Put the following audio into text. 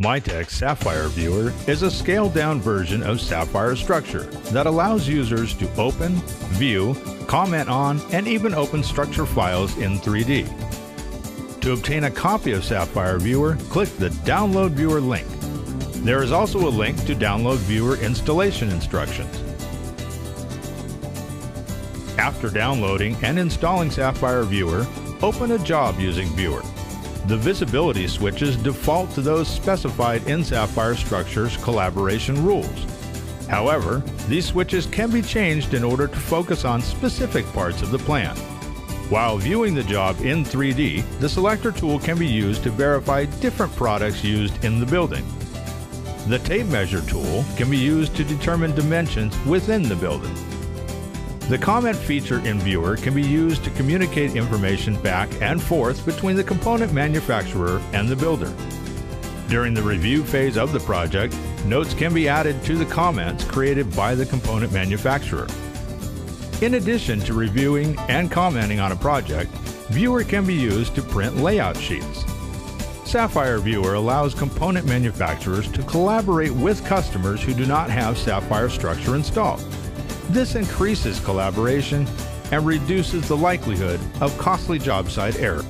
MiTek Sapphire Viewer is a scaled down version of Sapphire Structure that allows users to open, view, comment on, and even open structure files in 3D. To obtain a copy of Sapphire Viewer, click the Download Viewer link. There is also a link to download Viewer installation instructions. After downloading and installing Sapphire Viewer, open a job using Viewer. The visibility switches default to those specified in Sapphire Structure's collaboration rules. However, these switches can be changed in order to focus on specific parts of the plan. While viewing the job in 3D, the selector tool can be used to verify different products used in the building. The tape measure tool can be used to determine dimensions within the building. The comment feature in Viewer can be used to communicate information back and forth between the component manufacturer and the builder. During the review phase of the project, notes can be added to the comments created by the component manufacturer. In addition to reviewing and commenting on a project, Viewer can be used to print layout sheets. Sapphire Viewer allows component manufacturers to collaborate with customers who do not have Sapphire Structure installed. This increases collaboration and reduces the likelihood of costly job site error.